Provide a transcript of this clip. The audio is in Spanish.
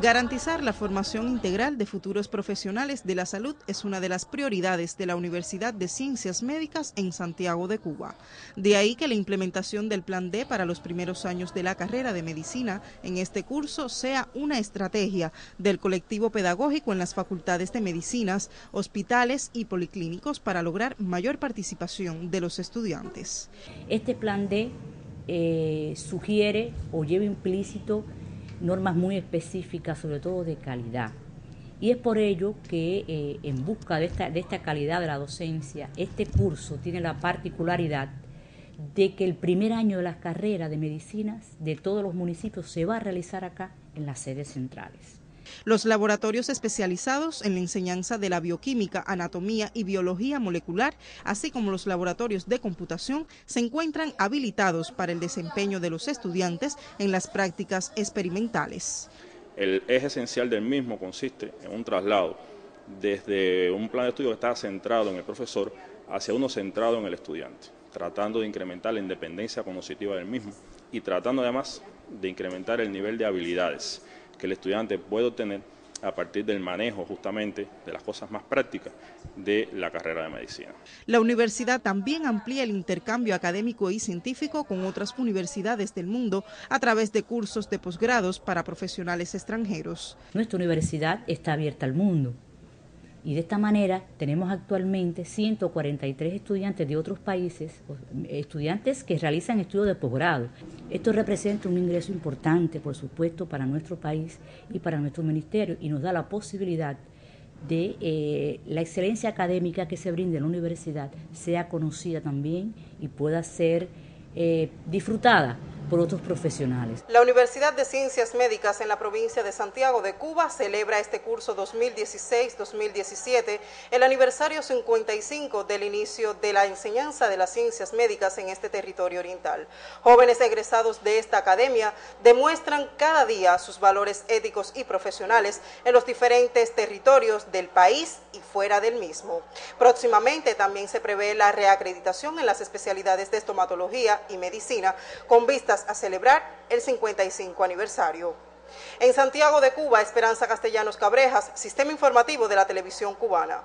Garantizar la formación integral de futuros profesionales de la salud es una de las prioridades de la Universidad de Ciencias Médicas en Santiago de Cuba. De ahí que la implementación del Plan D para los primeros años de la carrera de medicina en este curso sea una estrategia del colectivo pedagógico en las facultades de medicinas, hospitales y policlínicos para lograr mayor participación de los estudiantes. Este Plan D eh, sugiere o lleva implícito normas muy específicas, sobre todo de calidad. Y es por ello que eh, en busca de esta, de esta calidad de la docencia, este curso tiene la particularidad de que el primer año de las carreras de medicinas de todos los municipios se va a realizar acá en las sedes centrales. Los laboratorios especializados en la enseñanza de la bioquímica, anatomía y biología molecular, así como los laboratorios de computación, se encuentran habilitados para el desempeño de los estudiantes en las prácticas experimentales. El eje esencial del mismo consiste en un traslado desde un plan de estudio que está centrado en el profesor hacia uno centrado en el estudiante, tratando de incrementar la independencia cognitiva del mismo y tratando además de incrementar el nivel de habilidades que el estudiante puede obtener a partir del manejo justamente de las cosas más prácticas de la carrera de medicina. La universidad también amplía el intercambio académico y científico con otras universidades del mundo a través de cursos de posgrados para profesionales extranjeros. Nuestra universidad está abierta al mundo. Y de esta manera tenemos actualmente 143 estudiantes de otros países, estudiantes que realizan estudios de posgrado. Esto representa un ingreso importante, por supuesto, para nuestro país y para nuestro ministerio y nos da la posibilidad de eh, la excelencia académica que se brinda en la universidad sea conocida también y pueda ser eh, disfrutada por otros profesionales. La Universidad de Ciencias Médicas en la provincia de Santiago de Cuba celebra este curso 2016-2017 el aniversario 55 del inicio de la enseñanza de las ciencias médicas en este territorio oriental. Jóvenes egresados de esta academia demuestran cada día sus valores éticos y profesionales en los diferentes territorios del país y fuera del mismo. Próximamente también se prevé la reacreditación en las especialidades de estomatología y medicina con vistas a celebrar el 55 aniversario. En Santiago de Cuba, Esperanza Castellanos Cabrejas, Sistema Informativo de la Televisión Cubana.